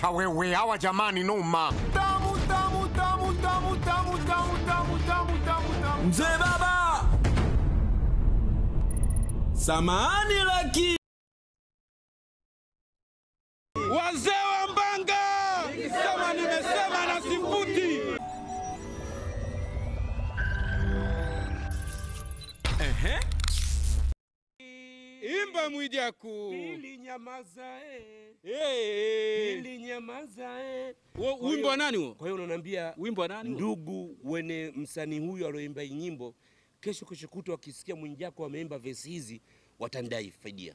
Acha wewe, hawa jamani noma. Tamu tamu tamu tamu tamu tamu tamu tamu tamu tamu. Mzee baba, samahani laki Kwa Wimbo hiyo- wa nani huo? Kwa hiyo unaniambia Wimbo wa nani ndugu wene msanii huyu alioimba hii nyimbo, kesho kesho kutwa wakisikia Mwijaku ameimba vesi hizi watandai fidia.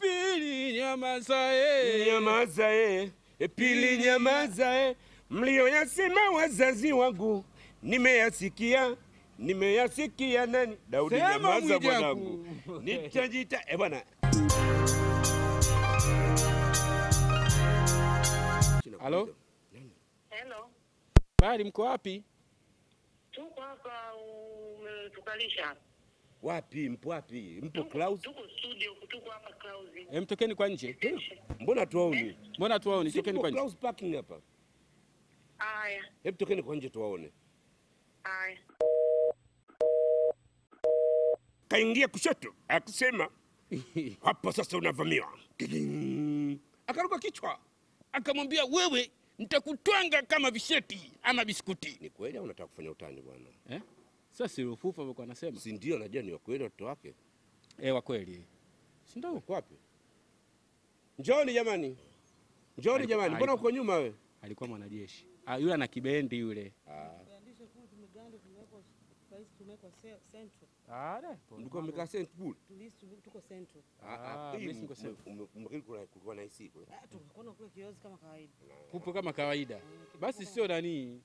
Pili nyamaza eh. Nyamaza eh. E, Pili nyamaza eh. Mlioyasema wazazi wangu nimeyasikia nimeyasikia nani Daudi nyamaza mwanangu nitajita e bwana Halo? Hello, Bali mko wapi? tuko hapa, umetukalisha. wapi mpo wapi mpo Klaus Tuko studio, tuko hapa Clouds. Hem, tokeni kwa nje. mbona tuwaoni Mbona tuwaoni? Tokeni kwa nje. Klaus parking hapa Haya, Hem, tokeni kwa nje tuwaone haya. Kaingia kushoto akasema hapa sasa unavamiwa akaruka kichwa Akamwambia wewe nitakutwanga kama visheti ama biskuti. ni kweli au unataka kufanya utani bwana Eh? Sasa si ufufa alikuwa anasema. si ndio najua ni wakweli watoto wake Eh, wa kweli. Si ndio? uko wapi njoni jamani njoni jamani mbona uko nyuma wewe? Alikuwa mwanajeshi. Ah, yule ana kibendi yule. Ah. Mlikuwa mmekaa tuko. Ah, Ah, ah, mimi kulikuwa na kule kule kama kawaida. Kupo kama kawaida. Basi sio nani?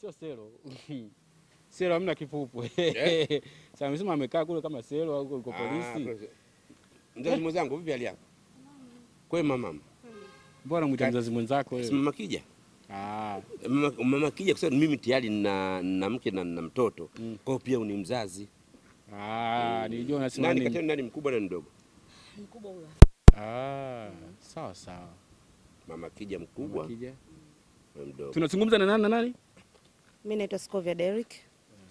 Sio selo. Selo hamna. Sasa amesema amekaa kule kama selo au uko Ah, polisi. mzazi mwenzangu vipi hali yako kwema mama Mbona mwita mzazi mwenzako wewe? kija Ah, mama, mama kija kwa sababu mimi tayari na, na mke na, na mtoto Mm. kwa hiyo pia ni mzazi ah, nilijua unasema nani kati nani mkubwa na mdogo Mkubwa huyo. Ah, sawa sawa. mama kija mkubwa Kija. na mdogo Tunazungumza na nani na nani? Mimi naitwa Scovia Derrick.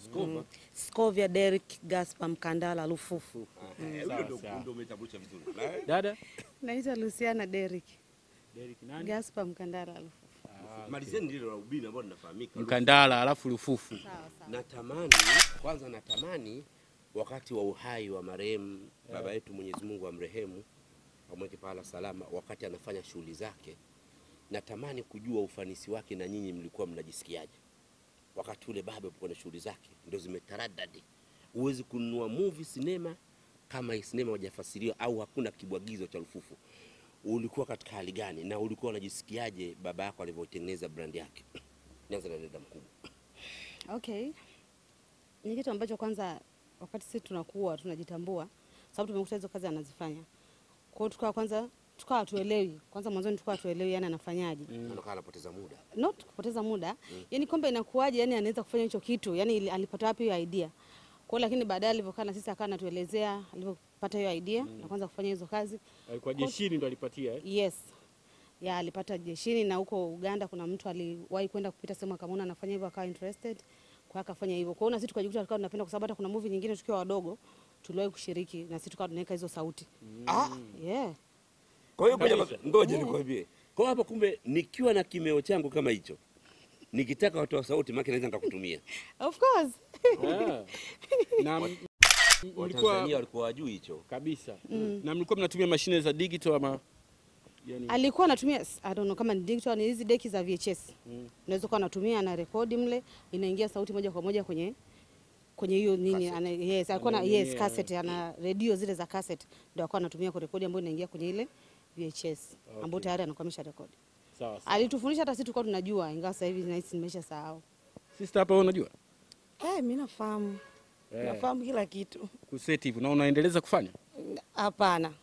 Skova? Scovia Derrick Gaspar Mkandala Lufufu. Ah, eh, huyo ndio- sawa. umetambulisha vizuri Dada? Naitwa Luciana Derrick Derrick nani? Gaspar Mkandala Lufufu. malizeni lile la ubini ambalo linafahamika Mkandala alafu Lufufu. Sawa sawa. natamani kwanza natamani wakati wa uhai wa marehemu baba yetu Mwenyezi Mungu amrehemu amweke pahala salama, wakati anafanya shughuli zake, natamani kujua ufanisi wake na nyinyi mlikuwa mnajisikiaje wakati ule baba alikuwa na shughuli zake ndio zimetaradadi. Huwezi kununua movie sinema kama sinema hajafasiriwa au hakuna kibwagizo cha Lufufu. Ulikuwa katika hali gani na ulikuwa unajisikiaje baba yako alivyotengeneza brand yake? Nianza na dada mkubwa. Okay. Ni kitu ambacho kwanza wakati sisi tunakuwa tunajitambua sababu tumekuta hizo kazi anazifanya. Kwa hiyo tukawa kwanza tukawa tuelewi. Kwanza mwanzoni tukawa tuelewi yani anafanyaje. Anakaa anapoteza muda. not kupoteza muda mm. yani kwamba inakuwaje yani anaweza kufanya hicho kitu yani ili- alipata wapi hiyo idea kwa hiyo lakini baadaye alivyokaa na sisi akawa anatuelezea alivyopata hiyo idea mm. na kwanza kufanya hizo kazi Alikuwa jeshini ndo alipatia eh? yes ya alipata jeshini na huko Uganda kuna mtu aliwahi kwenda kupita sehemu akamwona anafanya hivyo akawa interested kwa hiyo akafanya hivyo kwa hiyo na sisi tukajikuta tukawa tunapenda kwa sababu hata kuna movie nyingine tukiwa wadogo tuliwahi kushiriki na sisi tukawa tunaweka hizo sauti Ah, yeah kwa hiyo ngoja nikwambie. Kwa hapa kumbe nikiwa na kimeo changu kama hicho. Nikitaka watoa sauti maana naweza nikakutumia. of course Ah. Na mlikuwa walikuwa wajui hicho. kabisa. Na mlikuwa mnatumia mashine za digital ama yani alikuwa anatumia I don't know kama ni digital ni hizi deki za VHS Mm. unaweza kuwa anatumia na rekodi mle inaingia sauti moja kwa moja kwenye kwenye hiyo nini ana, yes alikuwa na yes cassette ana redio zile za cassette ndio alikuwa anatumia kwa rekodi ambayo inaingia kwenye ile VHS okay. ambayo tayari anakuwa amesha rekodi sawa sawa. alitufundisha hata sisi tulikuwa tunajua ingawa sasa hivi nahisi nimesha sahau Sister hapa wewe unajua? Eh, hey, mimi nafahamu Hey. nafahamu kila kitu. Kuseti hivi na unaendeleza kufanya? Hapana,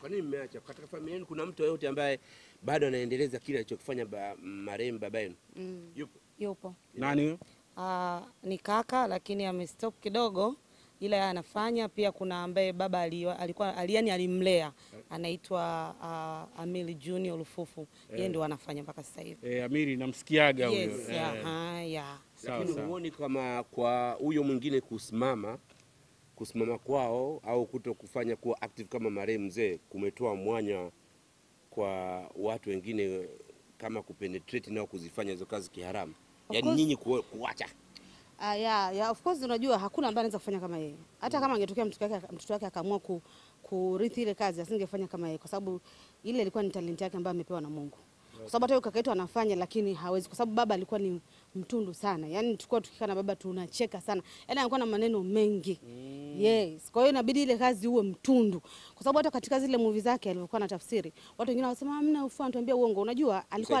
Kwa nini mmeacha? Katika familia yenu kuna mtu yoyote ambaye bado anaendeleza kile alichokifanya ba, marehemu baba yenu? mm. Yupo. yupo Nani huyo? Ah, ni kaka lakini amestop kidogo, ila anafanya pia. Kuna ambaye baba ali- alikuwa aliani alimlea anaitwa uh, Amiri Junior Lufufu, yeye yeah. ndio anafanya mpaka sasa hivi. Eh, Amiri namsikiaga huyo. Yes, yeah. Yeah. Lakini sawa. huoni kama kwa huyo mwingine kusimama kusimama kwao au kuto kufanya kuwa active kama marehemu mzee kumetoa mwanya kwa watu wengine kama kupenetrate nao kuzifanya hizo kazi kiharamu, yaani nyinyi ku- kuacha Ah, yeah, yeah, of course unajua hakuna ambaye anaweza kufanya kama yeye. Hata kama angetokea mtoto wake mtoto wake akaamua ku, kurithi ile kazi asingefanya kama yeye kwa sababu ile ilikuwa ni talent yake ambayo amepewa na Mungu. Kwa sababu hata huyo kaka yetu anafanya lakini hawezi kwa sababu baba alikuwa ni mtundu sana. Yaani tulikuwa tukikaa na baba tunacheka sana. Yaani alikuwa na maneno mengi. mm. Yes. Kwa hiyo inabidi ile kazi uwe mtundu. Kwa sababu hata katika zile movie zake alivyokuwa na tafsiri, watu wengine wanasema hamna ufu anatuambia uongo. Unajua alikuwa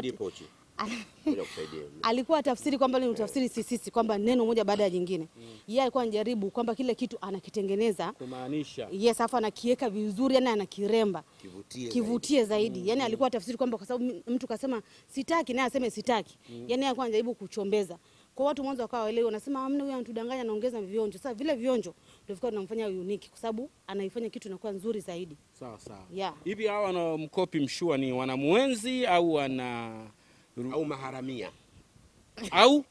Alikuwa tafsiri kwamba ni utafsiri sisisi kwamba neno moja baada ya jingine. Yeye alikuwa anajaribu kwamba kile kitu anakitengeneza Kumaanisha yes, afa anakiweka vizuri, yani anakiremba Kivutie kivutie zaidi. zaidi. Mm. Yani alikuwa tafsiri kwamba kwa sababu mtu kasema sitaki, naye aseme sitaki. mm. Yani alikuwa anajaribu kuchombeza kwa watu mwanzo wakawa waelewi, wanasema amna, huyu anatudanganya, anaongeza vionjo. Sasa vile vionjo ndio vikawa vinamfanya unique, kwa sababu anaifanya kitu inakuwa nzuri zaidi. sawa sawa. Yeah. Hivi hawa wanaomkopi mshua ni wanamwenzi au wana au maharamia au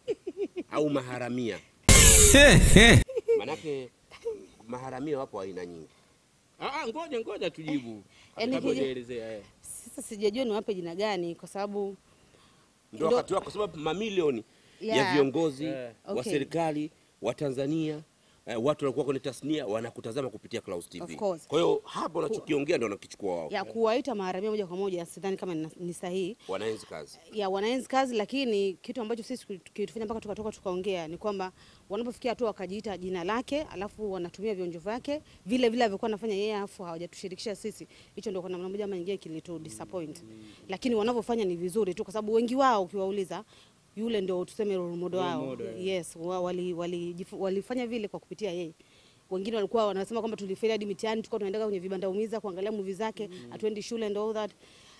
au maharamia manake maharamia wapo aina nyingi. Ah, ah, ngoja ngoja tujibu. Yaani Kabla eh. Sasa sijajua niwape jina gani, kwa sababu Ndio Ndo- wakati wako, kwa sababu mamilioni ya Yeah. viongozi Eh. wa Okay. serikali wa Tanzania eh, watu walikuwa kwenye tasnia wanakutazama kupitia Clouds TV. Kwa hiyo hapo unachokiongea ndio wanakichukua wao, ya kuwaita maharamia moja kwa moja sidhani kama ni- sahihi. wanaenzi kazi. ya wanaenzi kazi, lakini kitu ambacho sisi kilitufanya mpaka tukatoka tukaongea ni kwamba wanapofikia hatua wakajiita jina lake, alafu wanatumia vionjo vyake vile vile alivyokuwa anafanya yeye, alafu hawajatushirikisha sisi, hicho ndio kwa namna moja ama nyingine kilitu disappoint. Lakini wanavyofanya ni vizuri tu, kwa sababu wengi wao ukiwauliza yule ndio tuseme role model wao. Yes, wa- wali, wali, walifanya vile kwa kupitia yeye. Wengine walikuwa wanasema kwamba tulifeli hadi mitihani, tulikuwa tunaendaga kwenye vibanda umiza kuangalia movie zake, hatuendi shule and all that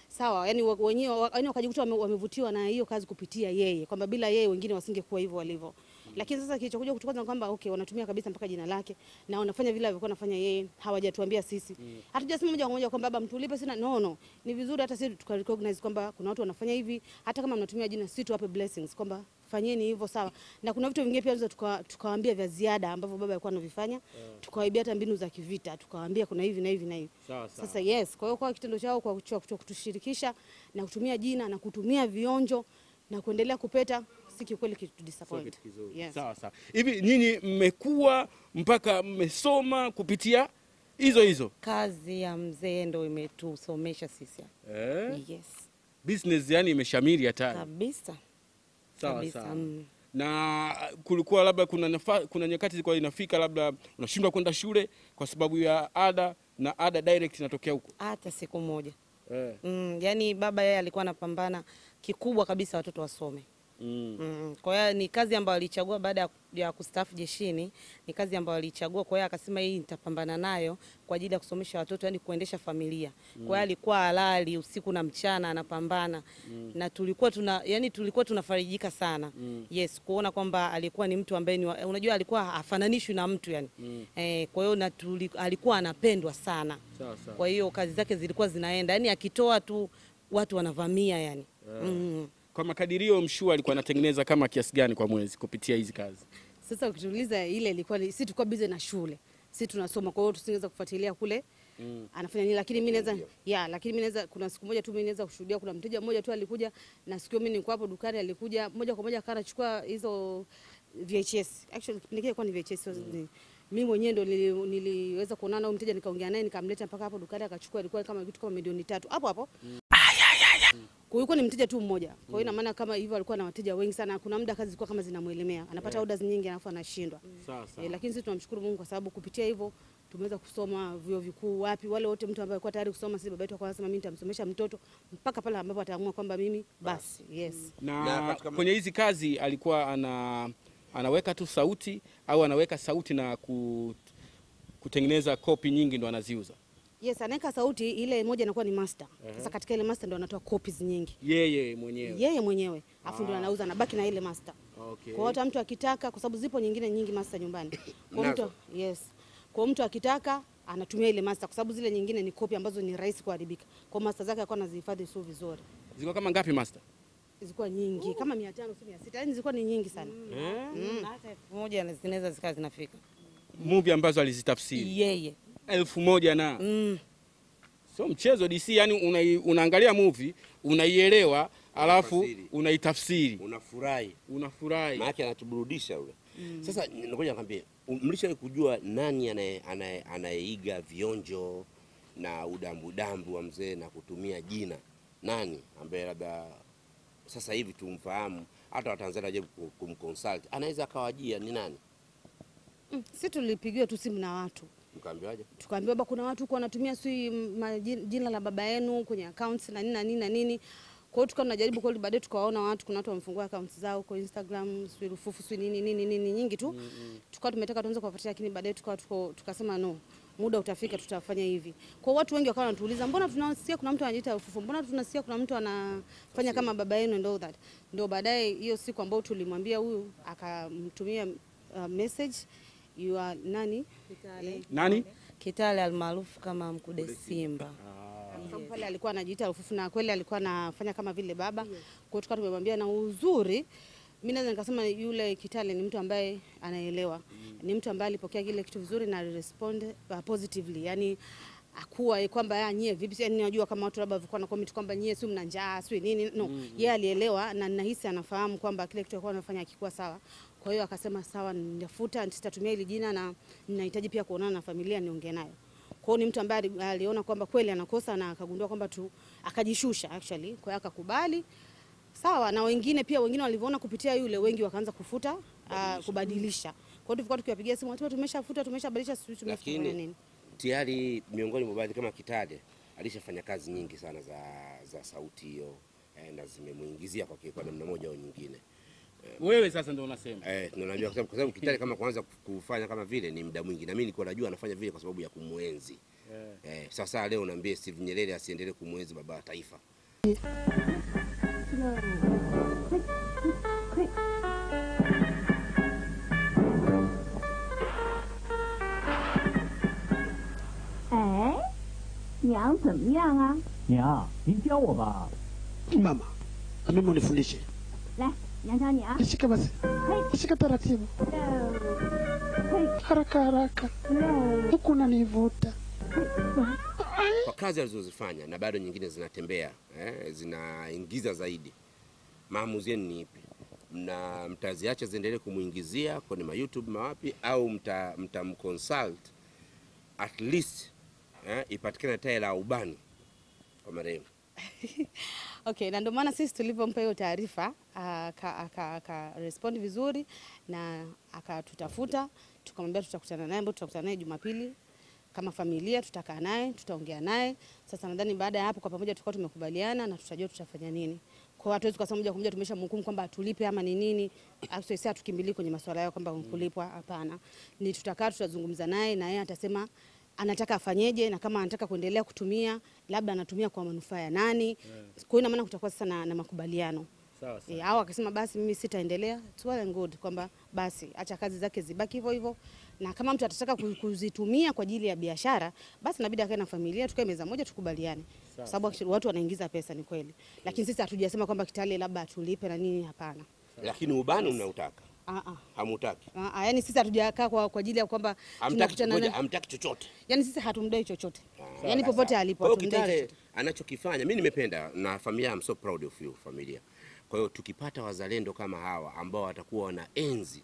sawa yani wenyewe wakajikuta wamevutiwa na hiyo kazi kupitia yeye kwamba bila yeye wengine wasingekuwa hivyo walivyo lakini sasa kilichokuja kutukwaza ni kwamba okay wanatumia kabisa mpaka jina lake na wanafanya vile alivyokuwa anafanya yeye hawajatuambia sisi. Mm. hatujasema moja kwa moja kwamba baba mtulipe sina no no. Ni vizuri hata sisi tuka recognize kwamba kuna watu wanafanya hivi hata kama mnatumia jina sisi tuwape blessings kwamba fanyeni hivyo sawa. Na kuna vitu vingine pia tukawaambia tuka- tukawaambia vya ziada ambavyo baba alikuwa anavifanya. Tukawaibia hata mbinu za kivita tukawaambia kuna hivi na hivi na hivi. Sawa sawa. sasa yes, kwa hiyo kwa kitendo chao kwa kutushirikisha na kutumia jina na kutumia vionjo na kuendelea kupeta, si kiukweli kitu disappoint. Yes. Sawa sawa. Hivi nyinyi mmekuwa mpaka mmesoma kupitia hizo hizo Kazi ya mzee ndo imetusomesha sisi eh? yes, Business yani imeshamiri hatari. kabisa Sawa sawa. mm. na kulikuwa labda kuna nafa, kuna nyakati zilikuwa inafika labda unashindwa kwenda shule kwa sababu ya ada na ada direct inatokea huko hata siku moja eh. mm, yani baba yeye alikuwa anapambana kikubwa kabisa watoto wasome mm. Mm, kwa hiyo ni kazi ambayo alichagua baada ya- kustaafu jeshini, ni kazi ambayo alichagua. Kwa hiyo akasema hii nitapambana nayo kwa ajili ya kusomesha watoto, yani kuendesha familia. Kwa hiyo alikuwa halali usiku na mchana anapambana Mm. na tulikuwa tuna yani tulikuwa tunafarijika sana Mm. yes, kuona kwamba alikuwa ni mtu ambaye ni unajua alikuwa hafananishwi na mtu yani Mm. eh, kwa hiyo na tuli, alikuwa anapendwa sana Sawa sawa. kwa hiyo kazi zake zilikuwa zinaenda yani akitoa tu watu wanavamia yani Yeah. mm. Kwa makadirio mshua alikuwa anatengeneza kama kiasi gani kwa mwezi kupitia hizi kazi? Sasa ukituuliza ile ilikuwa ni sisi tulikuwa busy na shule. Sisi tunasoma kwa hiyo tusingeweza kufuatilia kule Mm. anafanya nini, lakini mimi naweza ya, lakini mimi naweza, kuna siku moja tu mimi naweza kushuhudia, kuna mteja mmoja tu alikuja na siku hiyo mimi nilikuwa hapo dukani, alikuja moja kwa moja akawa anachukua hizo VHS. Actually kipindi kile kwa ni VHS, Mm. ni- mimi mwenyewe ndo nili, niliweza kuonana na mteja nikaongea naye nikamleta mpaka hapo dukani akachukua, ilikuwa kama kitu kama milioni tatu hapo hapo kwa hiyo ni mteja tu mmoja. Kwa hiyo ina maana kama hivyo alikuwa na wateja wengi sana. Kuna muda kazi zilikuwa kama zinamuelemea. anapata yeah. orders nyingi alafu anashindwa. Mm. sawa. E, lakini sisi tunamshukuru Mungu kwa sababu kupitia hivyo tumeweza kusoma vyuo vikuu wapi, wale wote mtu ambaye alikuwa tayari kusoma, sisi baba yetu akawa anasema mimi nitamsomesha mtoto mpaka pale ambapo ataamua kwamba mimi basi. Yes. Na, Na kwenye hizi kazi alikuwa ana anaweka tu sauti au anaweka sauti na ku, kutengeneza kopi nyingi ndo anaziuza Yes, anaweka sauti ile moja inakuwa ni master. Sasa katika ile master ndo anatoa copies nyingi. yeye mwenyewe. Yeye mwenyewe, Alafu ah. ndo anauza anabaki na ile master. Okay. Kwa hata mtu akitaka, kwa sababu zipo nyingine nyingi master nyumbani. Kwa mtu yes, kwa mtu akitaka anatumia ile master kwa sababu zile nyingine ni copy ambazo ni rahisi kuharibika. Kwa master zake akawa anazihifadhi sio vizuri. Ziko kama ngapi master? Zilikuwa nyingi kama 500 si 600, yani zilikuwa ni nyingi sana. Mm. hata elfu moja zinaweza zikawa zinafika Movie ambazo alizitafsiri yeye elfu moja na mm. sio mchezo DC, yani unaangalia unaangalia movie unaielewa, alafu unaitafsiri unafurahi unafurahi. maana anatuburudisha yule. Mm. Sasa ngoja nikwambie, mlishawahi kujua nani anaye- anaye- anayeiga vionjo na udambudambu wa mzee na kutumia jina nani, ambaye labda sasa hivi tumfahamu, hata Watanzania waje kumconsult, anaweza akawajia ni nani? Mm, si tulipigiwa tu simu na watu Mkaambiwaje? tukaambiwa baba, kuna watu huko wanatumia sui jina la baba yenu kwenye accounts na nini na nini na nini. Kwa hiyo tukawa tunajaribu kweli, baadaye tukawaona watu, kuna watu wamefungua accounts zao huko Instagram, sui rufufu sui nini nini nini nyingi tu. Tukawa tumetaka tuanze kuwafuatilia, lakini baadaye tukawa tukasema no, muda utafika, tutafanya hivi. Kwa watu wengi wakawa wanatuuliza, mbona tunasikia kuna mtu anajiita rufufu, mbona tunasikia kuna mtu anafanya kama baba yenu and all that. Ndio baadaye hiyo siku ambayo tulimwambia huyu akamtumia uh, message you are nani Nani? Kitale almaarufu kama Mkude Simba. Ah. Yes. pale alikuwa anajiita Lufufu na kweli alikuwa anafanya kama vile baba. Kwa hiyo tukawa tumemwambia, na uzuri mimi naweza nikasema yule Kitale ni mtu ambaye anaelewa, Mm. ni mtu ambaye alipokea kile kitu vizuri na respond uh, positively, Yaani akuwa kwamba ya nyie vipi, yani najua kama watu labda walikuwa na comment kwamba nyie si mna njaa si nini, no Mm -hmm. yeye alielewa na ninahisi anafahamu kwamba kile kitu alikuwa anafanya akikuwa sawa. Kwa hiyo akasema sawa, nitafuta sitatumia hili jina na ninahitaji pia kuonana na familia niongee nayo. Kwa hiyo ni mtu ambaye aliona kwamba kweli anakosa na akagundua kwamba tu akajishusha actually, kwa hiyo akakubali. Sawa, na wengine pia wengine walivyoona kupitia yule, wengi wakaanza kufuta uh, kubadilisha. Kwa hiyo tulikuwa tukiwapigia simu watu tumeshafuta, tumeshabadilisha, sisi tumefanya nini? tayari miongoni mwa baadhi kama Kitale alishafanya kazi nyingi sana za, za sauti hiyo eh, na zimemuingizia kwa, kwa namna moja au nyingine. Wewe sasa ndio unasema. Eh, tunajua kwa sababu Kitale kama kuanza kufanya kama vile ni muda mwingi, na mimi niko najua anafanya vile kwa sababu ya kumwenzi. Eh. Eh, sasa leo naambia Steve Nyerere asiendelee kumwenzi baba wa taifa. Mama, mimi unifundishe. Nyanya Ishika basi. Taratibu. Haraka haraka. Huku unanivuta. Kwa kazi alizozifanya na bado nyingine zinatembea eh, zinaingiza zaidi. Maamuzi yenu ni ipi? Na mtaziacha ziendelee kumuingizia kwenye ma YouTube mawapi au mta, mta at least eh, ipatikane tae la ubani kwa marehemu. Okay, na ndio maana sisi tulivyompa hiyo taarifa aka, respond vizuri na akatutafuta, tukamwambia tutakutana naye, mbona tutakutana naye Jumapili kama familia, tutakaa naye, tutaongea naye. Sasa nadhani baada ya hapo kwa pamoja tutakuwa tumekubaliana na tutajua tutafanya nini. Kwa hiyo hatuwezi kusema moja kwa moja tumeshamhukumu kwamba tulipe ama ni nini. Actually sasa tukimbilie kwenye masuala yao kwamba kulipwa, hapana. Ni tutakaa tutazungumza naye na yeye atasema anataka afanyeje na kama anataka kuendelea kutumia labda anatumia kwa manufaa ya nani. Yeah. Kwa hiyo ina maana kutakuwa sasa na, na makubaliano. sawa sawa. E, au akasema basi mimi sitaendelea, it's well and good kwamba basi acha kazi zake zibaki hivyo hivyo, na kama mtu atataka kuzitumia kwa ajili ya biashara, basi inabidi akae na familia, tukae meza moja, tukubaliane, kwa sababu watu wanaingiza pesa, ni kweli, lakini sisi hatujasema kwamba Kitale labda tulipe na nini, hapana. Lakini ubani mnautaka, Ah, ah. hamutaki, Ah, ah, yani sisi hatujakaa kwa, kwa ajili ya kwamba hamtaki, chochote. yani sisi hatumdai chochote, Ah, yani popote alipo Kitale anachokifanya mimi nimependa na familia, I'm so proud of you familia. Kwa hiyo tukipata wazalendo kama hawa ambao watakuwa wana enzi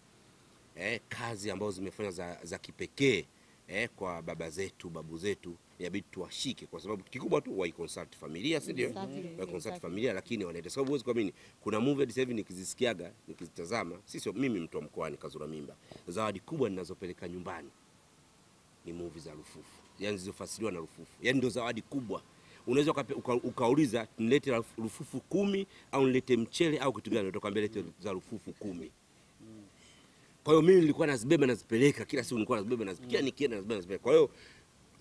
eh, kazi ambazo zimefanya za, za kipekee eh, kwa baba zetu babu zetu, inabidi tuwashike, kwa sababu kikubwa tu waiconsult familia, si ndio? Wai Waiconsult familia, lakini wanaenda, sababu huwezi kuamini, kuna movie hadi sasa hivi nikizisikiaga nikizitazama, sisi mimi mtu wa mkoani Kazura Mimba, zawadi kubwa ninazopeleka nyumbani ni movie za Rufufu, yani zilizofasiriwa na Rufufu, yani ndio zawadi kubwa. Unaweza uka, ukauliza nilete Rufufu kumi au nilete mchele au kitu gani, utakwambia lete za Rufufu kumi. Kwa hiyo mimi nilikuwa nazibeba nazipeleka kila siku, nilikuwa nazibeba nazipeleka, nikienda nazibeba nazipeleka. Kwa hiyo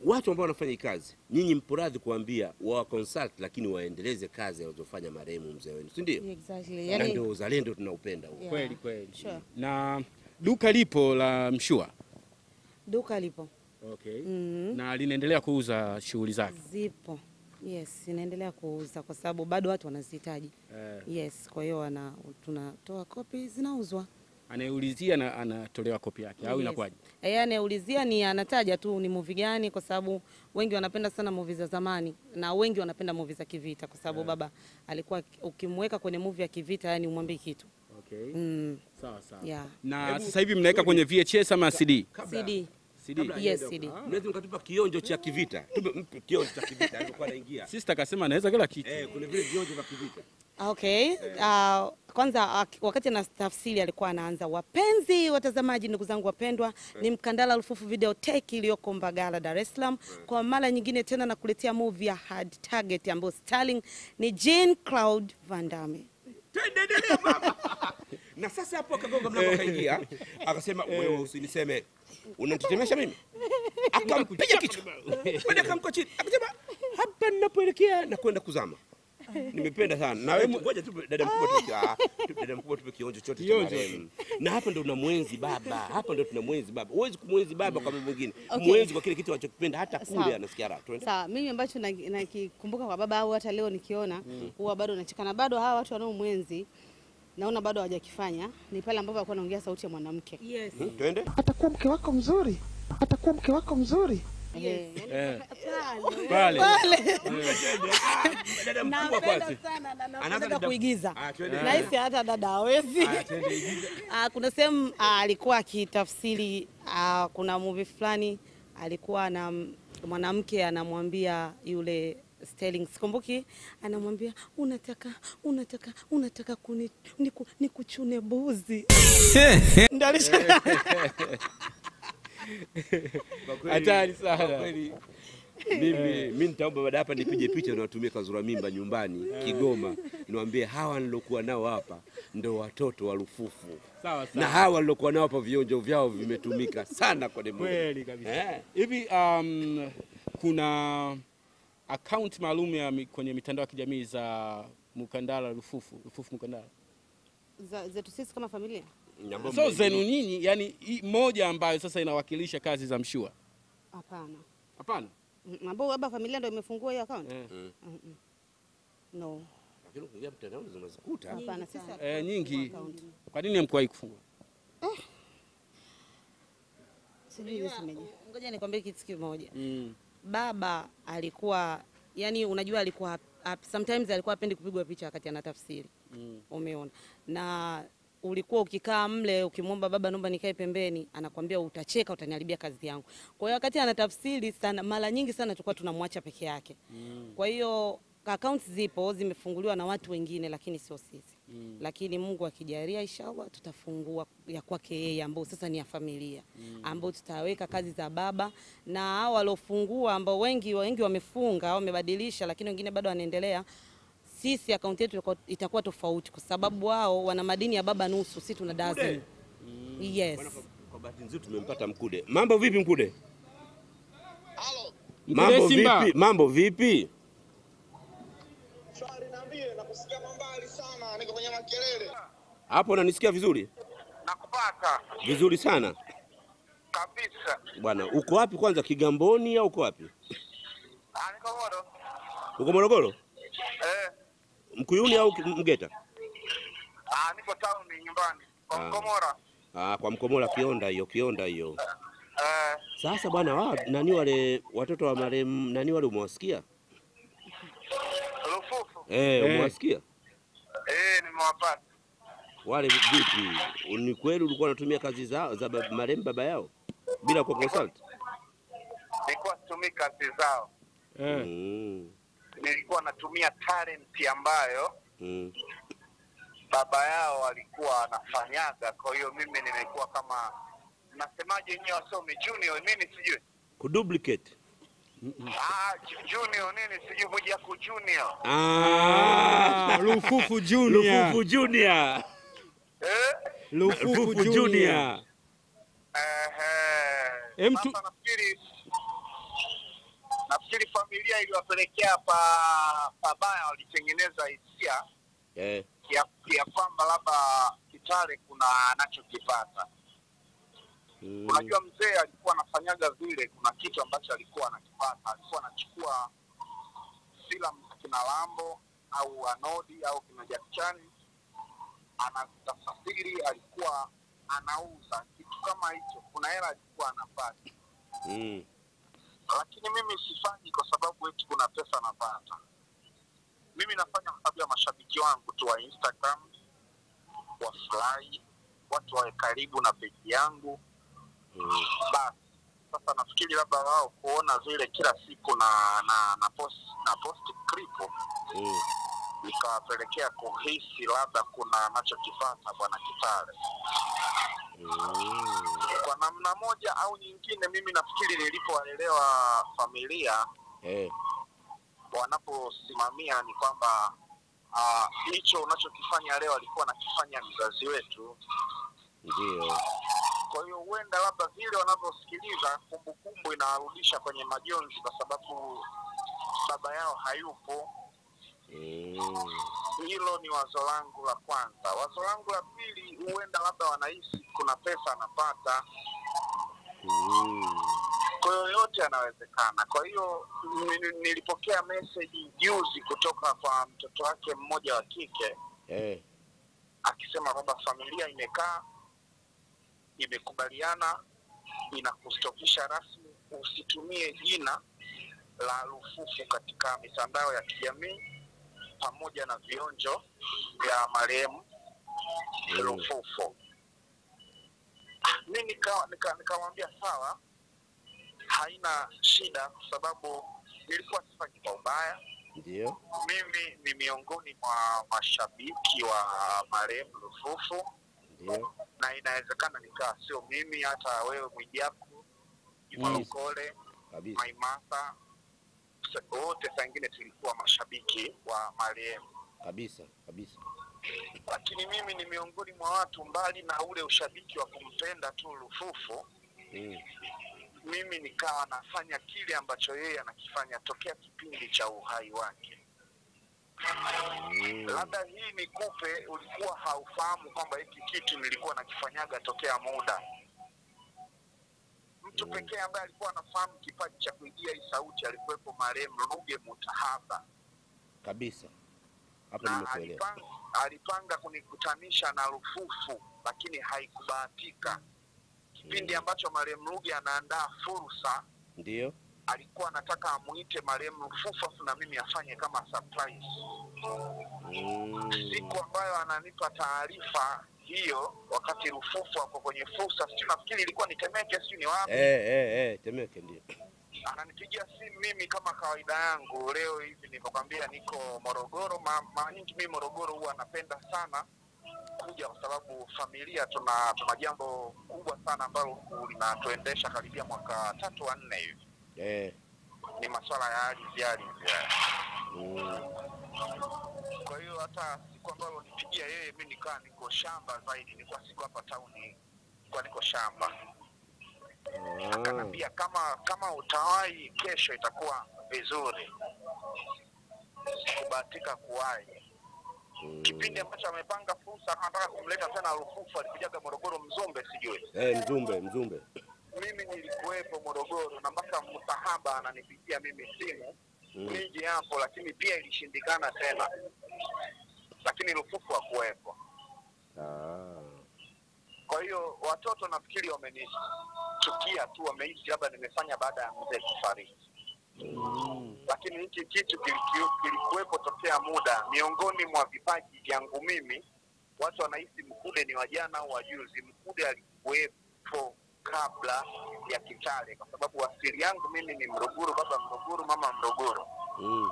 watu ambao wanafanya kazi, nyinyi mpo radhi kuambia wa consult, lakini waendeleze kazi alizofanya marehemu mzee wenu, si ndio? Exactly. Yani, ndio uzalendo tunaupenda huo. Yeah. Kweli kweli. Sure. Na duka lipo la mshua. Duka lipo Okay. Mm -hmm. Na linaendelea kuuza shughuli zake. Zipo. Yes, inaendelea kuuza kwa sababu bado watu wanazihitaji. Eh, Yes, kwa hiyo wana tunatoa kopi zinauzwa. Anayeulizia na anatolewa kopi yake au inakuwaje? Yeye anayeulizia ni anataja tu ni movie gani, kwa sababu wengi wanapenda sana movie za zamani na wengi wanapenda movie za kivita, kwa sababu baba alikuwa ukimweka kwenye movie ya kivita, yani umwambie kitu Okay. mm. Sawa sawa. Yeah. Na sasa hivi mnaweka kwenye VHS ama CD? CD. CD. Yes, CD. Mnaweza mkatupa kionjo cha kivita. Tupe kionjo cha kivita alikuwa anaingia. Sister kasema anaweza kila kitu. Eh, kuna vile vionjo vya kivita. Okay. Uh, kwanza wakati na tafsiri alikuwa anaanza, wapenzi watazamaji, ndugu zangu wapendwa, ni Mkandala Lufufu Video Tech iliyoko Mbagala, Dar es Salaam. Kwa mara nyingine tena nakuletea movie ya Hard Target ambayo starring ni Jean Claude Van Damme. Na sasa hapo akagonga mlango akaingia, akasema wewe usiniseme unanitetemesha mimi. Akampiga kichwa. Baada chini. Akasema hapa ninapoelekea na kwenda kuzama. Nimependa sana. Na wewe ngoja tu dada mkubwa tu ah, dada mkubwa tupe kionjo chote cha marehemu. Na hapa ndo tunamwenzi baba. Hapa ndo tunamwenzi baba. Huwezi kumwenzi baba kwa mambo mengine. Okay. Mwenzi kwa kile kitu anachokipenda hata kule anasikia raha. Twende Sawa, mimi ambacho na- nakikumbuka kwa baba au hata leo nikiona huwa bado nacheka na bado hawa watu wanaomwenzi naona bado hawajakifanya ni pale ambapo alikuwa anaongea sauti ya mwanamke. Yes. Hmm, Twende. Atakuwa mke wako mzuri, atakuwa mke wako mzuri. Eh, pale. Pale. Dada mkubwa kwanza. sana na Anaanza napenda dada- kuigiza. Ah. Nahisi hata dada hawezi. Ah. Ah, kuna sehemu alikuwa akitafsiri kuna movie fulani alikuwa na mwanamke anamwambia yule Sterling sikumbuki, anamwambia unataka unataka unataka kuni, niku, nikuchune buzi Ndio alisha- Kwa kweli- Hatari sana. kweli, Mimi mimi nitaomba baada hapa nipige picha na watumie kazura mimba nyumbani Kigoma, niwaambie hawa nilokuwa nao hapa ndo watoto wa Lufufu Sawa sawa. na hawa nilokuwa nao hapa vionjo vyao vimetumika sana kwa demo. Kweli kabisa. Eh. Hivi um, kuna account maalum ya kwenye mitandao ya kijamii za Mukandala Lufufu, Lufufu Mukandala Za- zetu sisi kama familia So zenu nyinyi, yani moja ambayo sasa inawakilisha kazi za mshua. hapana, Hapana. Mambo ambao labda familia ndio imefungua hiyo account Eh. Mm. Mm-mm. no, Lakini ukiingia mtandaoni unazikuta. hapana, sasa Eh, nyingi. Kwa nini hamkuwahi kufungua? sijui nisemeje. Ngoja nikwambie kitu kimoja. Mm. Baba alikuwa yani, unajua alikuwa sometimes alikuwa hapendi kupigwa picha wakati anatafsiri Mm. umeona na ulikuwa ukikaa mle ukimwomba baba naomba nikae pembeni anakwambia utacheka utaniharibia kazi yangu kwa hiyo wakati anatafsiri sana mara nyingi sana tulikuwa tunamwacha peke yake Mm. kwa hiyo accounts zipo zimefunguliwa na watu wengine lakini sio sisi Mm. lakini Mungu akijalia inshallah tutafungua ya kwake yeye ambao sasa ni ya familia mm. ambao tutaweka kazi za baba na hao waliofungua ambao wengi wengi wamefunga au wamebadilisha lakini wengine bado wanaendelea sisi akaunti yetu itakuwa- itakuwa tofauti kwa sababu wao wana madini ya baba nusu sisi tuna dozen yes kwa- bahati nzuri tumempata Mkude. Mambo vipi Mkude? Halo. Mambo Simba. vipi? Mambo vipi? Shwari, niambie, nakusikia mbali sana, niko kwenye makelele. Hapo unanisikia vizuri? Nakupata Vizuri sana. kabisa. Bwana, uko wapi kwanza Kigamboni au uko wapi? Ah, niko Morogoro. Uko Morogoro? Mkuyuni au Mgeta? ah, niko town nyumbani kwa Ah. Mkomora. Ah, kwa Mkomora Kionda hiyo, Kionda hiyo. Eh, Sasa bwana, wa nani wale watoto wa marehemu nani wale umewasikia? Lufufu. Eh, Eh. umewasikia? Eh, nimewapata. Wale vipi? Ni kweli ulikuwa unatumia kazi za, za marehemu baba yao bila kwa consult? Nilikuwa natumia kazi zao, Eh. Mm. Nilikuwa natumia talent ambayo Mm. baba yao alikuwa anafanyaga. Kwa hiyo mimi nimekuwa kama nasemaje, nyewe wasome junior mimi sijui Kuduplicate. ah, junior nini sijui Mwijaku junior Ah, Ah, Lufufu Junior. Lufufu Junior. eh? Lufufu Junior. Tu- nafikiri nafikiri familia iliwapelekea pa pabaya, walitengeneza hisia Eh. ya, ya kwamba labda Kitale kuna anachokipata. Mm. Unajua mzee alikuwa anafanyaga vile, kuna kitu ambacho alikuwa anakipata, alikuwa anachukua filamu za kina Lambo au Anodi au kina jakchani Chan alikuwa anauza kitu kama hicho, kuna hela alikuwa anapata Mm. Lakini mimi sifanyi kwa sababu eti kuna pesa napata. Mimi nafanya kwa sababu ya mashabiki wangu tu wa Instagram wafurahi, watu wawe karibu na peji yangu Mm. basi. Sasa nafikiri labda wao kuona vile kila siku na na na post na post clip Mm. ikawapelekea kuhisi labda kuna anachokipata bwana Kitale. Kwa namna moja au nyingine, mimi nafikiri nilipowalelewa familia Eh. wanaposimamia ni kwamba hicho uh, unachokifanya leo alikuwa anakifanya mzazi wetu. Ndio. Kwa hiyo huenda labda vile wanavyosikiliza kumbukumbu inawarudisha kwenye majonzi, kwa sababu baba yao hayupo. Mm. Hilo ni wazo langu la kwanza. Wazo langu la pili, huenda labda wanahisi kuna pesa anapata. Mm. Kwa hiyo yote yanawezekana. Kwa hiyo nilipokea message juzi kutoka kwa mtoto wake mmoja wa kike Eh. akisema kwamba familia imekaa imekubaliana inakustopisha rasmi usitumie jina la Lufufu katika mitandao ya kijamii pamoja na vionjo vya marehemu Lufufu. Mi nikamwambia nika, nika sawa, haina shida, kwa sababu nilikuwa sifanyi kwa ubaya. Ndio. Mimi ni miongoni mwa mashabiki wa marehemu Lufufu Ndio. na inawezekana nikaa sio mimi, hata wewe Mwijaku, Juma Mm. Lokole, Maimasa, sa- wote saa ingine tulikuwa mashabiki wa marehemu, Kabisa. Kabisa. lakini mimi ni miongoni mwa watu, mbali na ule ushabiki wa kumpenda tu Lufufu, Mm. mimi nikawa nafanya kile ambacho yeye anakifanya tokea kipindi cha uhai wake. Mm. Labda hii nikupe, ulikuwa haufahamu kwamba hiki kitu nilikuwa nakifanyaga tokea muda. Mtu pekee ambaye alikuwa anafahamu kipaji cha kuigia hii sauti alikuwepo marehemu Ruge Mutahaba, Kabisa. Hapo nimekuelewa. alipanga, alipanga kunikutanisha na rufufu lakini haikubahatika. Kipindi Mm. ambacho marehemu Ruge anaandaa fursa Ndio. alikuwa anataka amuite marehemu Lufufu afu na mimi afanye kama surprise. Mm. Siku ambayo ananipa taarifa hiyo, wakati Rufufu ako kwenye fursa, si nafikiri ilikuwa ni Temeke, si ni wapi, Eh, eh, eh, Temeke ndio. ananipigia simu mimi kama kawaida yangu. Leo hivi nilivyokwambia niko Morogoro, ma- mara nyingi mimi Morogoro huwa napenda sana kuja kwa sababu familia tuna tuna jambo kubwa sana ambalo linatuendesha karibia mwaka tatu wa nne hivi, Eh. ni masuala ya ardhi ardhi. Mm. Kwa hiyo hata siku ambayo nipigia yeye, mi nikaa niko shamba zaidi, nilikuwa siku hapa tauni, nilikuwa niko shamba. oh. Akanambia kama kama utawahi kesho itakuwa vizuri. Sikubahatika kuwahi. Mm. Kipindi ambacho amepanga fursa, anataka kumleta tena rufufu alikujaga Morogoro Mzumbe, sijui Eh, Mzumbe, Mzumbe. mimi nilikuwepo Morogoro, na mpaka Msahaba ananipigia mimi simu Mm. nije hapo, lakini pia ilishindikana tena, lakini Lufufu hakuwepo. Ah. Kwa hiyo watoto nafikiri wamenichukia tu, wamehisi labda nimefanya baada ya mzee kufariki, Mm. lakini hiki kitu kilikuwepo tokea muda. Miongoni mwa vipaji vyangu mimi, watu wanahisi Mkude ni wajana au wajuzi. Mkude alikuwepo kabla ya Kitale, kwa sababu asili yangu mimi ni Mruguru, baba Mruguru, mama Mruguru. Mm.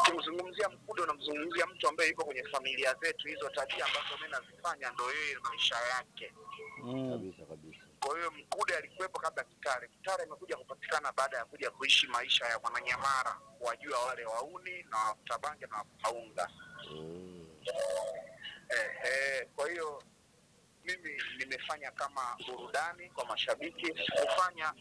Ukimzungumzia Mkude unamzungumzia mtu ambaye yuko kwenye familia zetu. Hizo tabia ambazo mimi nazifanya ndo yeye maisha yake. Mm. Kabisa, kabisa. Kwa hiyo Mkude alikuwepo kabla Kitare. Kitare amekuja kupatikana baada ya kuja kuishi maisha ya Mwananyamara, wajua wale wauni na wafuta bange na wafuta eh, eh, Ehe, kwa hiyo mimi nimefanya kama burudani kwa mashabiki, kufanya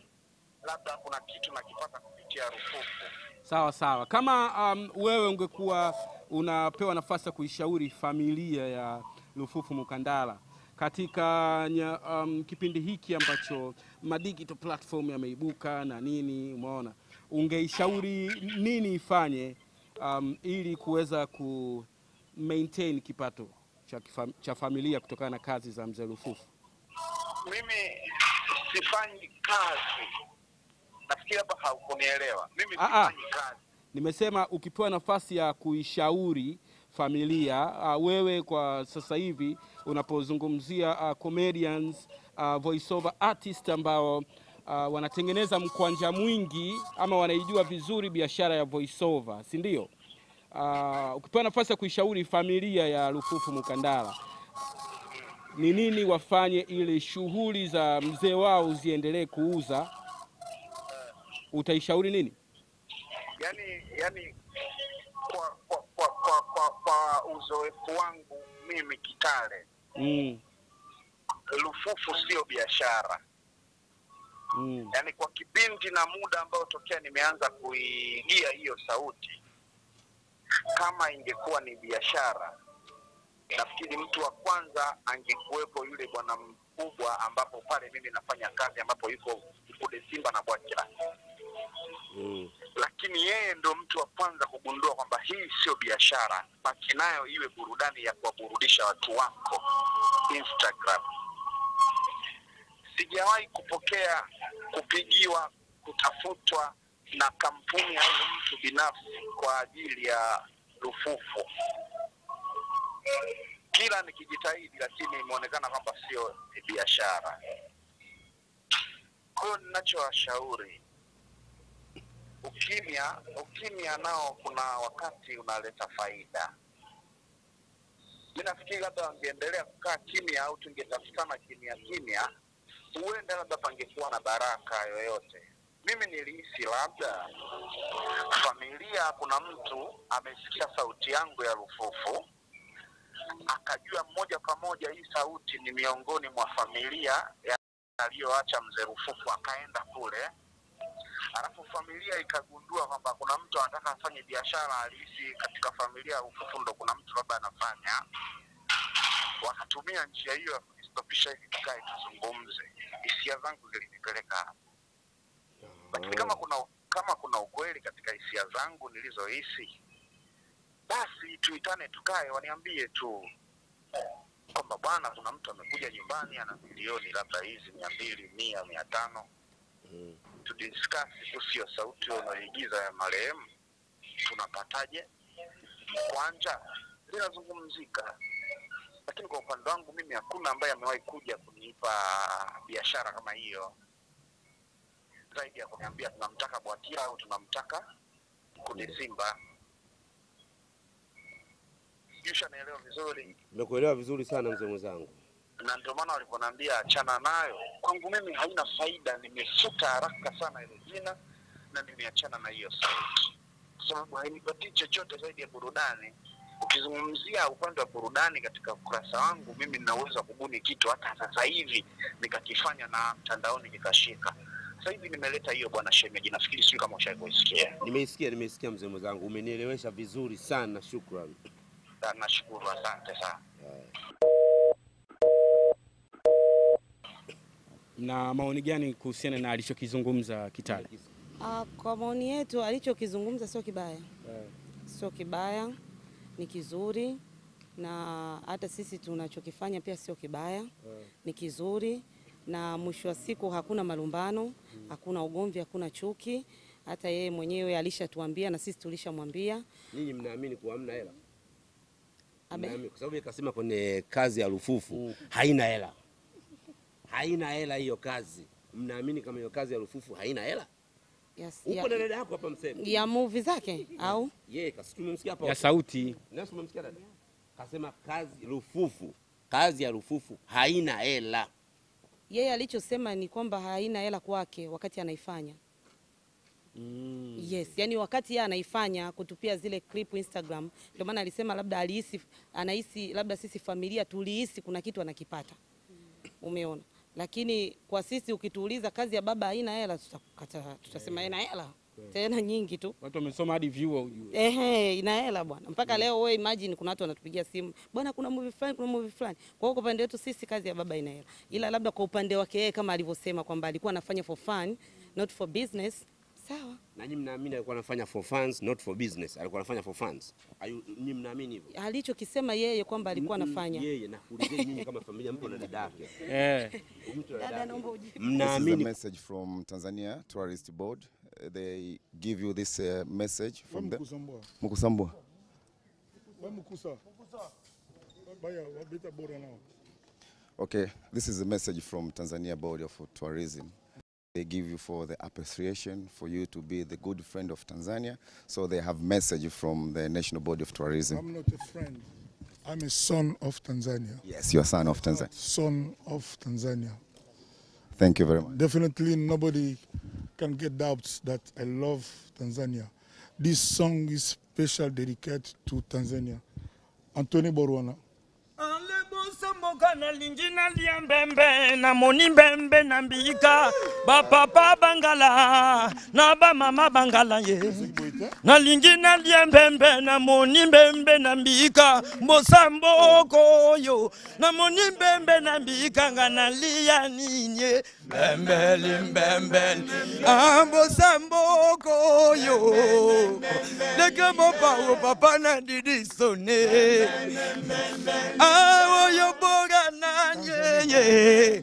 labda kuna kitu nakipata kupitia Rufufu. Sawa sawa. Kama um, wewe ungekuwa unapewa nafasi ya kuishauri familia ya Lufufu Mukandala katika nya, um, kipindi hiki ambacho madigital platform yameibuka na nini, umeona, ungeishauri nini ifanye um, ili kuweza ku maintain kipato cha, kifam, cha familia kutokana na kazi za mzee Lufufu? Mimi sifanyi kazi, nafikiri hapa haukunielewa. Mimi Ah, ah. sifanyi kazi. Nimesema ukipewa nafasi ya kuishauri familia uh, wewe kwa sasa hivi unapozungumzia uh, comedians uh, voiceover artist ambao uh, wanatengeneza mkwanja mwingi ama wanaijua vizuri biashara ya voiceover, si ndio? Uh, ukipewa nafasi ya kuishauri familia ya Lufufu Mukandala ni nini wafanye ili shughuli za mzee wao ziendelee kuuza, utaishauri nini? yani yani kwa kwa kwa kwa, kwa, kwa uzoefu wangu mimi Kitale, Mm, lufufu sio biashara. mm. Yani kwa kipindi na muda ambao tokea nimeanza kuigia hiyo sauti, kama ingekuwa ni biashara, nafikiri mtu wa kwanza angekuwepo yule bwana mkubwa, ambapo pale mimi nafanya kazi, ambapo yuko Mkude Simba na Bwakila Mm. lakini yeye ndo mtu wa kwanza kugundua kwamba hii sio biashara, baki nayo iwe burudani ya kuwaburudisha watu wako Instagram. Sijawahi kupokea kupigiwa, kutafutwa na kampuni au mtu binafsi kwa ajili ya rufufu Kila nikijitahidi, lakini imeonekana kwamba sio biashara. Kwa ninachowashauri ukimya ukimya nao kuna wakati unaleta faida. Mi nafikiri labda wangeendelea kukaa kimya au tungetafutana kimya kimya, huenda labda pangekuwa na baraka yoyote. Mimi nilihisi labda familia, kuna mtu amesikia sauti yangu ya rufufu akajua moja kwa moja hii sauti ni miongoni mwa familia ya aliyoacha mzee Rufufu, akaenda kule alafu familia ikagundua kwamba kuna mtu anataka afanye biashara halisi katika familia ya Rufufu, ndo kuna mtu labda anafanya, wakatumia njia hiyo ya kujistopisha hivi tukae tuzungumze. Hisia zangu zilinipeleka hapo, lakini kama kuna kama kuna ukweli katika hisia zangu nilizohisi, basi tuitane, tukae, waniambie tu kwamba bwana, kuna mtu amekuja nyumbani ana milioni labda hizi mia mbili, mia, mia tano tudiskasi tu, sio sauti unaoigiza ya marehemu, tunapataje kwanja linazungumzika. Lakini kwa upande wangu mimi hakuna ambaye amewahi kuja kuniipa biashara kama hiyo, zaidi ya kuniambia tunamtaka bwatia au tunamtaka Mkude Simba. Jusha naelewa vizuri, Nimekuelewa vizuri sana mzee mwenzangu. Na ndio maana walivyoniambia achana nayo, kwangu mimi haina faida. Nimefuta haraka sana ile jina na nimeachana na hiyo sauti, kwa sababu hainipatii chochote zaidi ya burudani. Ukizungumzia upande wa burudani katika ukurasa wangu, mimi ninaweza kubuni kitu hata sasa hivi nikakifanya na mtandaoni kikashika. Sasa hivi nimeleta hiyo bwana shemeji, nafikiri sijui kama ushaikuisikia. Nimeisikia, nimeisikia mzee mwenzangu, umenielewesha vizuri sana, shukrani. Nashukuru, asante sana. Na maoni gani kuhusiana na alichokizungumza Kitale? Uh, kwa maoni yetu alichokizungumza sio kibaya, yeah. sio kibaya, ni kizuri, na hata sisi tunachokifanya pia sio kibaya, yeah. ni kizuri, na mwisho wa siku hakuna malumbano, mm. hakuna ugomvi, hakuna chuki. Hata yeye mwenyewe alishatuambia na sisi tulishamwambia. Ninyi mnaamini kuwa hamna hela? Kwa sababu yeye kwenye kazi ya Lufufu haina hela, haina hela hiyo kazi. Mnaamini kama hiyo kazi ya Lufufu haina hela? Yes, uko na dada yako hapa mseme ya movie zake au yeye kasi tumemsikia hapa Ya sauti. Nasi tumemsikia dada kasema kazi Lufufu, kazi ya Lufufu haina hela. yeye alichosema ni kwamba haina hela kwake wakati anaifanya. Mm. Yes, yani wakati yeye anaifanya kutupia zile clip Instagram, ndio maana alisema labda alihisi anahisi labda sisi familia tulihisi kuna kitu anakipata. Umeona? Lakini kwa sisi ukituuliza kazi ya baba haina hela tutakata, tutasema haina hela. tena nyingi tu. Watu wamesoma hadi vyuo ujue. Ehe, ina hela bwana. Mpaka leo wewe imagine kuna watu wanatupigia simu. Bwana kuna movie fulani, kuna movie fulani. Kwa hiyo kwa upande wetu sisi kazi ya baba ina hela. Ila labda kwa upande wake yeye kama alivyosema kwamba alikuwa anafanya for fun, not for business. Sawa. Na nyinyi mnaamini alikuwa anafanya for fans not for business. Alikuwa anafanya for fans. Nyinyi mnaamini hivyo? Alichokisema yeye kwamba alikuwa anafanya. Yeye na kuulizeni nyinyi kama familia mpo na dada yake. Eh. Mtu dada Dada naomba ujibu. This is a Mnaamini message from Tanzania Tourist Board. They give you this uh, message from them. Mkusambua. Bamukusa. Baya, wabeta bora nao. Okay, this is a message from Tanzania Board of Tourism. They give you for the appreciation for you to be the good friend of Tanzania. So they have message from the National Board of Tourism. I'm not a friend. I'm a son of Tanzania. Yes, you're son of Tanzania. Son of Tanzania. Thank you very much. Definitely nobody can get doubts that I love Tanzania. This song is special dedicated to Tanzania. Anthony Borwana. Bosamboka na lingi nalia mbembe na moni mbembe na mbika. Bapapa bangala na bamama bangala ye. Nalingi nalia mbembe na moni mbembe na mbika. Mbosamboko yo na moni mbembe na mbika. Nga nalia ninye mbembeli mbembeli. Ah, koko yo ndenge mopango papa na didi sone. Awo yo nanye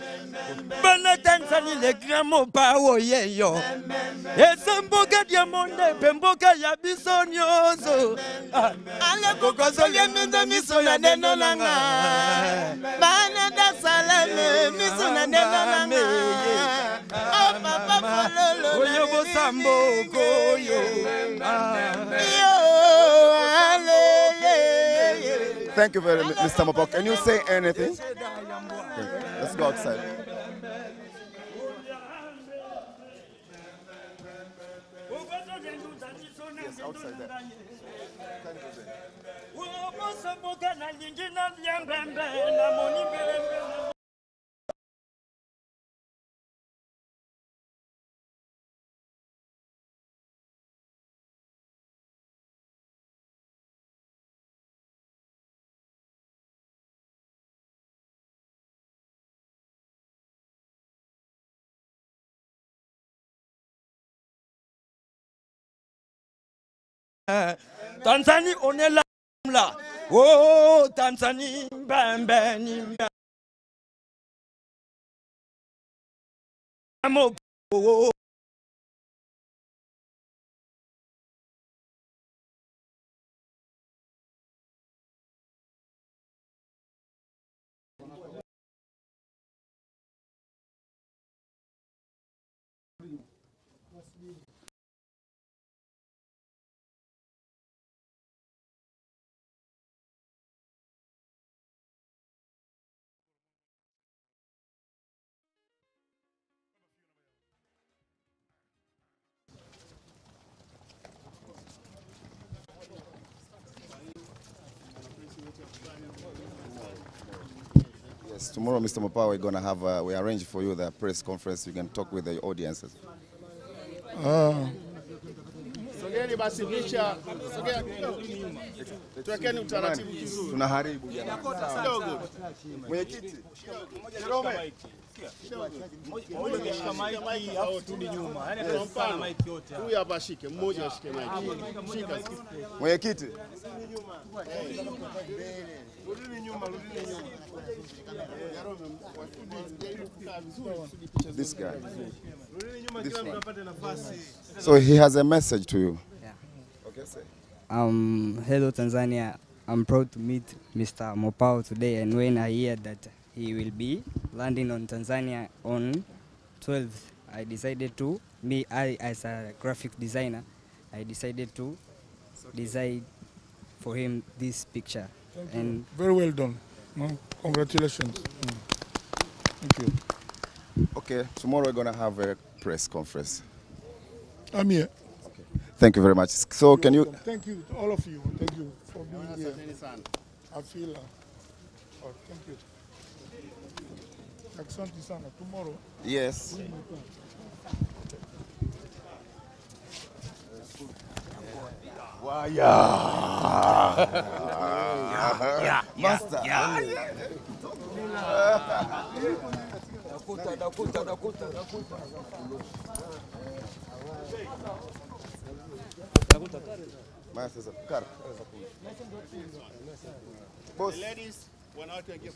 bana tanisani le grand mo pa oye yo. Eza mboka dia mondepe mboka ya biso nyonso alekokosolie ah, minza miso na ndeno nanga. bana dasalame miso na ndeno nanga. opapa oh, fololo oyo bosamboko ah. yo Thank you very much, Mr. Mapok. Can you say anything? Let's go outside. Yes, outside there. Tanzanie, on est là. là. Oh, Tanzanie, ben, ben, ben. Oh, tomorrow, Mr. Mapa, we're going to have a, we arrange for you the press conference. You can talk with the audiences. Uh, Sogeni basi picha. Tuwekeni utaratibu. Tunaharibu jamani. Mwenyekiti. Mmoja Huyu hapa ashike, mmoja ashike maiki. Mwenyekiti. So he has a message to you. Um, hello Tanzania. I'm proud to meet Mr. Mopao today, and when I hear that he will be landing on Tanzania on 12th, I decided to, me, I as a graphic designer, I decided to design for him this picture. Thank you. And Very well done. No, congratulations. Mm. Thank you. Okay, tomorrow we're gonna have a press conference. I'm here. Thank you very much. So can you? Thank you to all of you. Thank you for being here. Asanteni sana. I feel. Uh, oh, thank you. Asante sana. Tomorrow. Yes. we will come. Yeah. Master. Dakuta, dakuta, dakuta, dakuta. Master sasa, kaa. Boss. Ladies, wanawake waingie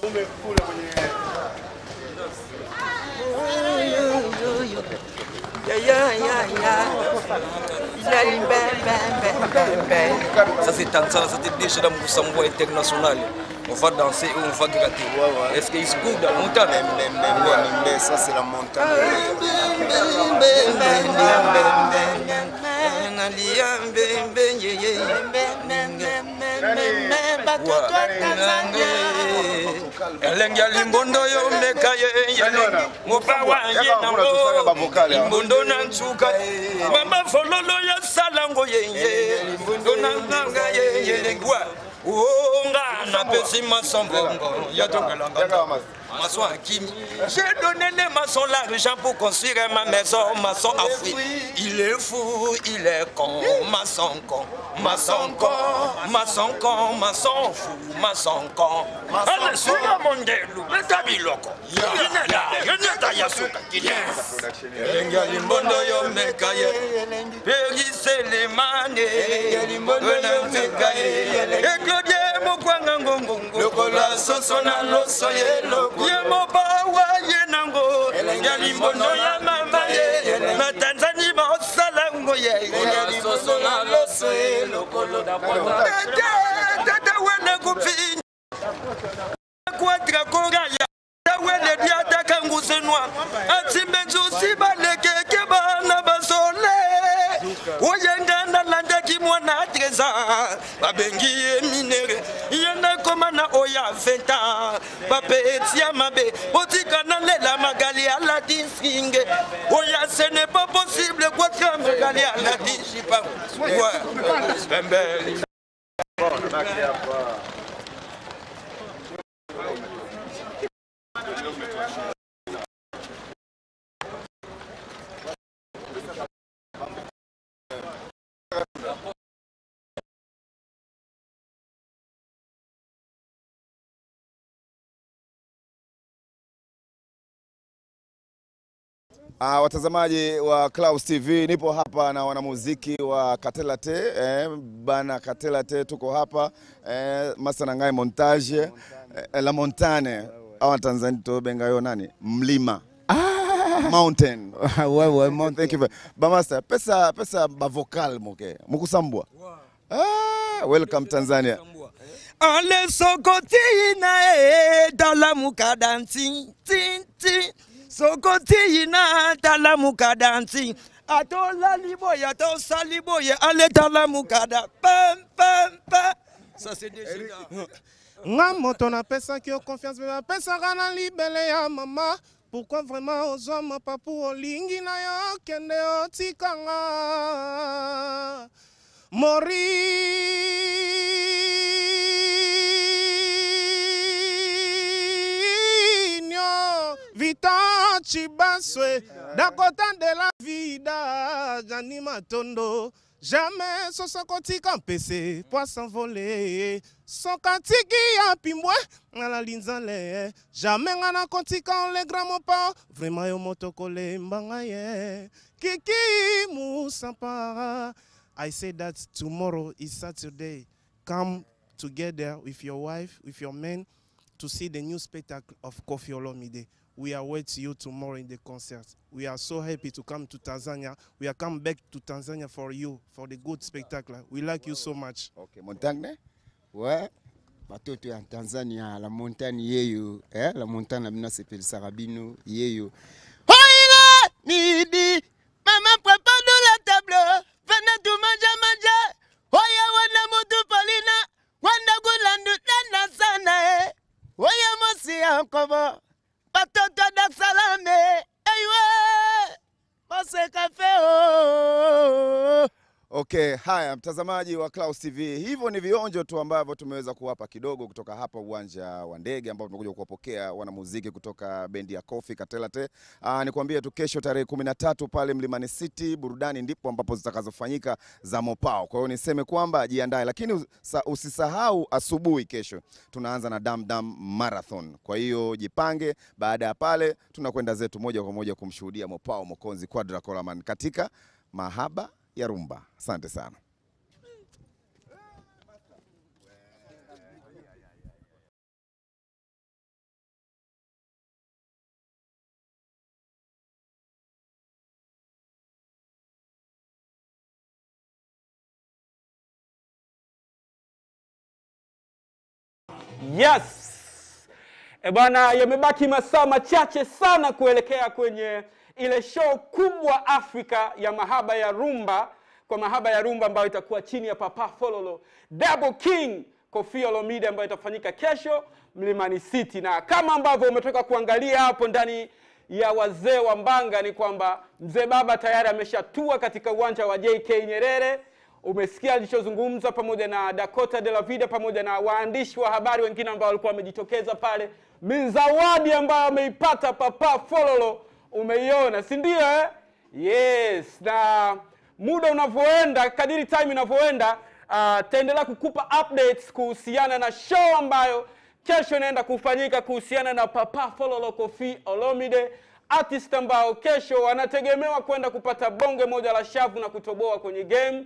kwenye kule kwenye. Ça c'est ça c'est déjà dans Moussamboua international. On va danser et on va gratter. Est-ce que c'est good la montagne ça c'est la montagne. Elenge ya limbondo yo meka ye elenge mopawa ye nango. limbondo na nsuka mama fololo ya salango yeye limbondo na nganga ye elenge wa onga napesi masombongo ya tongelanga maçon. J'ai donné les maçons l'argent pour construire ma maison, maçon Afrique. Il est fou, il est con, maçon con, maçon con, maçon con, maçon fou, maçon con. Allez, sur le monde, le tabiloko. Yeneta, yeneta yasuka, kinyes. Elenga limbondo yo mekaye, peri selemane, limbondo yo mekaye. Eklodie mokwanga ngongongo, lokola soso na loso ye loko. Ye mobawa ye nango ya limbondo ya mama ye na tanzani baosala ngo ye. Tata wene kupinja kwatra koraya eza babengi ye minere. Ye nde ekoma na oyo ya 20 ans bape etia mabe. Otika na lela magali aladi nsinge oya ce n'est pas possible kwaka magali aladi shipa pembe. Uh, watazamaji wa Clouds TV, nipo hapa na wanamuziki wa Katelate eh, bana Katelate, tuko hapa eh, Masanangai Nangai Montage eh, La Montane. Awa Tanzania tobenga yo nani? Mlima. Mountain. Wewe mountain. thank you very- ba master pesa pesa ba vocal moke mukusambwa ah, welcome Tanzania. Ale sokoti na e dala kadanti tin tin tin sokoti na dala mukada tin atola liboya to saliboya ale pam pam pam ça c'est déjà nga moto napesaki yo confiance mpe bapesaka na libele ya mama. Pourkui vraiment ozwa mapapu olingi na yo kende otikanga morinio vita chibaswe dakota de la vida jani matondo. Jamais soso kotika mpese po asanvole soka tiki ya pimbwe nga na linzale jamais nga na kotika olegra mopa vraiment yo moto kolemba nga ye kiki musapa I say that tomorrow is Saturday. Come together with your wife with your men to see the new spectacle of Kofi Olomide. We await you tomorrow in the concert. We are so happy to come to Tanzania. We are come back to Tanzania for you, for the good spectacle. We like you so much. Okay, Montagne? Ouais. batoto ya tanzania la montagne yeyo eh? la montagne na bino asepelisaka bino yeyo nidi mama la table wana mutu wanda tena sana eh? mosi eh? eywe bose kafe oh. Okay, haya mtazamaji wa Clouds TV, hivyo ni vionjo tu ambavyo tumeweza kuwapa kidogo kutoka hapa uwanja wa ndege ambao tumekuja kuwapokea wanamuziki kutoka bendi ya Kofi Katelate. Aa, nikwambie tu kesho tarehe kumi na tatu pale Mlimani City burudani ndipo ambapo zitakazofanyika za Mopao. Kwa hiyo niseme kwamba jiandae, lakini usisahau asubuhi kesho tunaanza na Dam Dam Marathon. Kwa hiyo jipange, baada ya pale tunakwenda zetu moja kwa moja kumshuhudia Mopao Mokonzi Quadra Coleman katika mahaba ya rumba. Asante sana. Yes. E bwana, yamebaki masaa machache sana kuelekea kwenye ile show kubwa Afrika ya mahaba ya rumba, kwa mahaba ya rumba ambayo itakuwa chini ya Papa Fololo. Double King Kofi Olomide ambayo itafanyika kesho Mlimani City, na kama ambavyo umetoka kuangalia hapo ndani ya wazee wa Mbanga ni kwamba mzee baba tayari ameshatua katika uwanja wa JK Nyerere. Umesikia alichozungumza pamoja na Dakota de la Vida pamoja na waandishi wa habari wengine ambao walikuwa wamejitokeza pale. Mizawadi ambayo ameipata Papa Fololo umeiona, si ndio eh? Yes, na muda unavyoenda, kadiri time inavyoenda, uh, taendelea kukupa updates kuhusiana na show ambayo kesho inaenda kufanyika kuhusiana na Papa Fololo Kofi Olomide artist ambao kesho wanategemewa kwenda kupata bonge moja la shavu na kutoboa kwenye game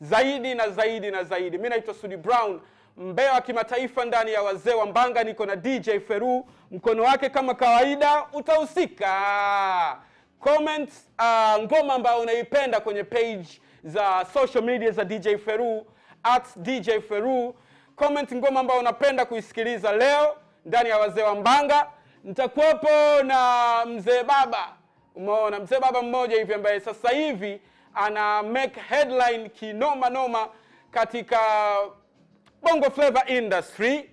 zaidi na zaidi na zaidi. Mimi naitwa Sudi Brown, mbea wa kimataifa ndani ya wazee wa Mbanga. Niko na DJ Feru, mkono wake kama kawaida utahusika. Comment uh, ngoma ambayo unaipenda kwenye page za social media za DJ Feru at DJ Feru. Comment ngoma ambayo unapenda kuisikiliza leo ndani ya wazee wa Mbanga. Nitakuwepo na mzee baba, umeona mzee baba mmoja hivi ambaye sasa hivi ana make headline kinoma noma katika Bongo Flava industry.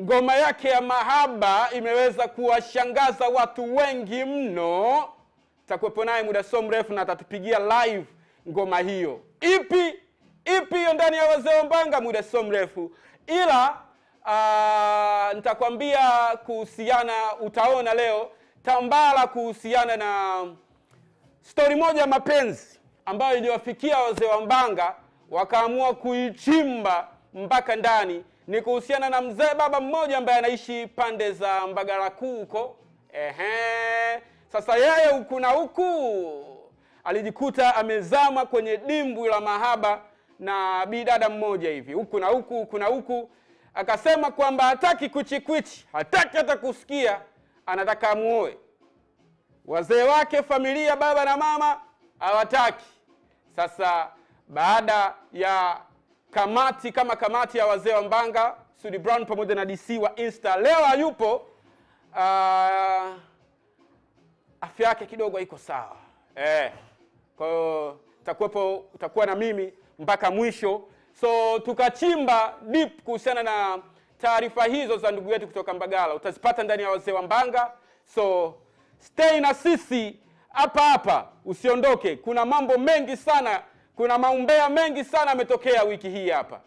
Ngoma yake ya mahaba imeweza kuwashangaza watu wengi mno. Takuwepo naye muda so mrefu na atatupigia live ngoma hiyo. Ipi ipi hiyo ndani ya wazee wa Mbanga muda so mrefu, ila uh, nitakwambia kuhusiana, utaona leo tambala kuhusiana na stori moja ya mapenzi ambayo iliwafikia wazee wa Mbanga wakaamua kuichimba mpaka ndani. Ni kuhusiana na mzee baba mmoja ambaye anaishi pande za mbagara Kuu huko. Ehe, sasa yeye huku na huku alijikuta amezama kwenye dimbwi la mahaba na bidada mmoja hivi, huku na huku, huku na huku. Akasema kwamba hataki kuchikwichi, hataki hata kusikia, anataka amuoe. Wazee wake, familia, baba na mama hawataki. Sasa baada ya kamati kama kamati ya wazee wa Mbanga, Sudi Brown pamoja na DC wa Insta. Leo hayupo, uh, afya yake kidogo haiko sawa. Eh. Kwa hiyo utakuwepo, utakuwa na mimi mpaka mwisho, so tukachimba deep kuhusiana na taarifa hizo za ndugu yetu kutoka Mbagala, utazipata ndani ya wazee wa Mbanga, so stay na sisi hapa hapa, usiondoke. Kuna mambo mengi sana, kuna maumbea mengi sana yametokea wiki hii hapa.